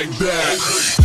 like that.